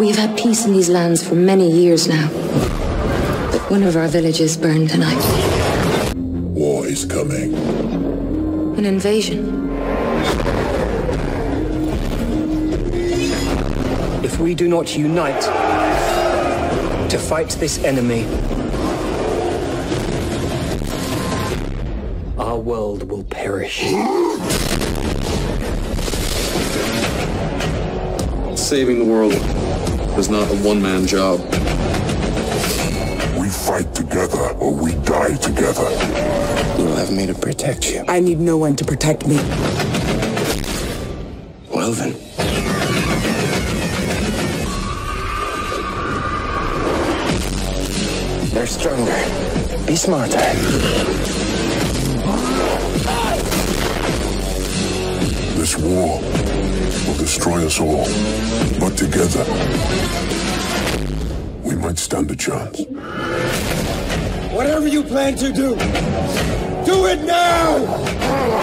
We've had peace in these lands for many years now. But one of our villages burned tonight. War is coming. An invasion. If we do not unite to fight this enemy, our world will perish. Saving the world is not a one-man job. We fight together or we die together. You'll have me to protect you. I need no one to protect me. Well then. They're stronger. Be smarter. This war will destroy us all. But together, we might stand a chance. Whatever you plan to do, do it now!